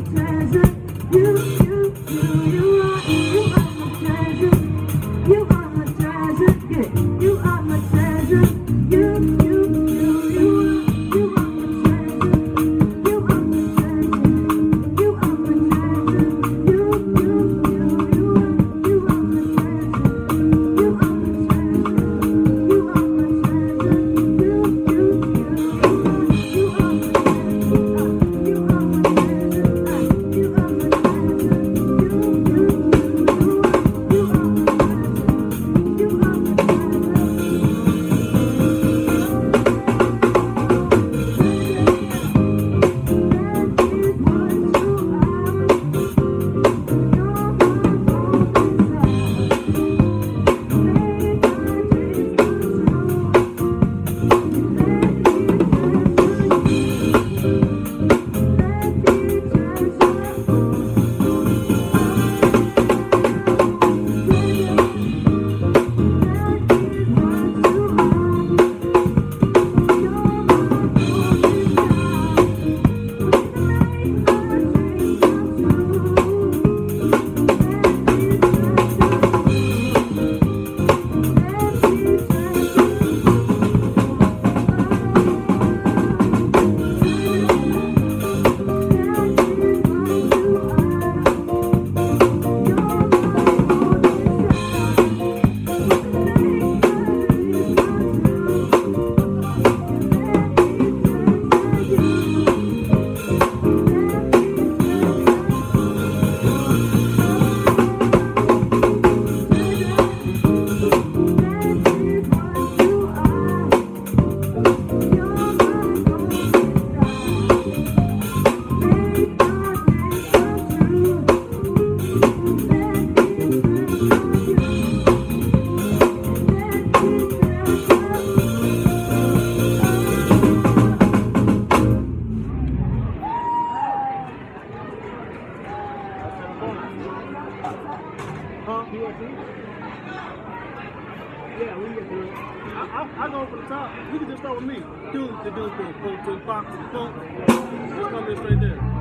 treasure you Yeah, we get through. I, I, I go from the top. You can just start with me. Do the the boom box to the boom. Just come in straight there.